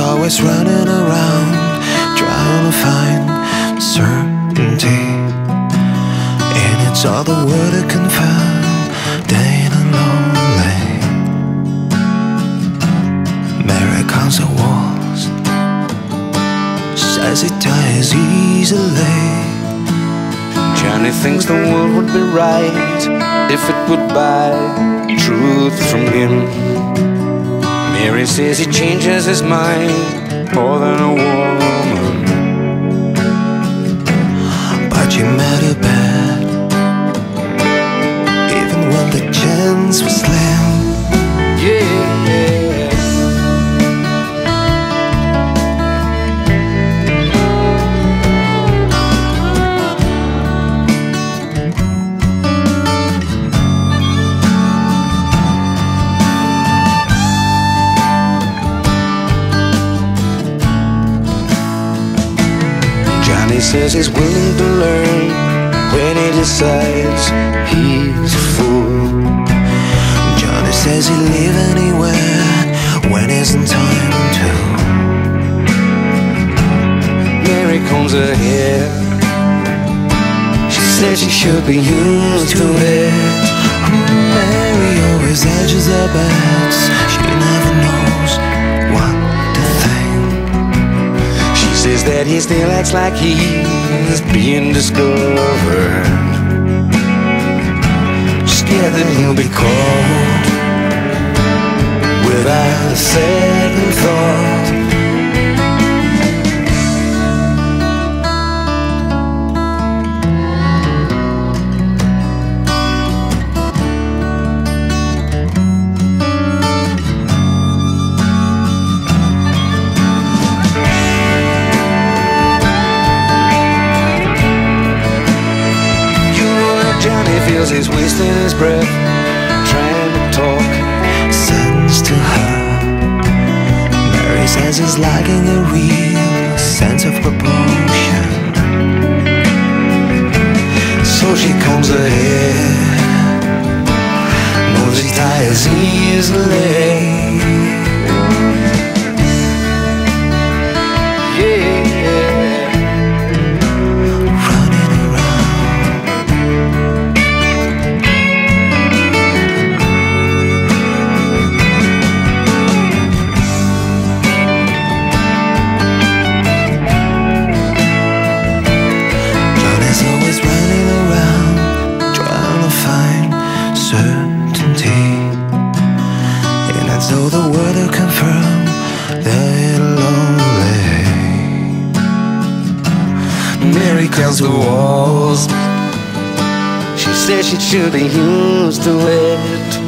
Always running around trying to find certainty. And it's all the word that confirm ain't lonely. Mary comes to walls, says it dies easily. Johnny thinks the world would be right if it would buy truth from him. Mary says he changes his mind more than a woman. But you Johnny says he's willing to learn when he decides he's a fool. Johnny says he'll live anywhere when it's in time to. Mary combs her hair. She said she should be used to it. Mary always edges her bets. She that he still acts like he's being discovered. Scared that he'll be caught without a second thought. Feels he's wasting his breath trying to talk. Sends to her. Mary says he's lacking a real sense of proportion. So she comes ahead. Knows he tires easily. Though the word will confirm they're lonely. Mary counts the walls. She says she should be used to it.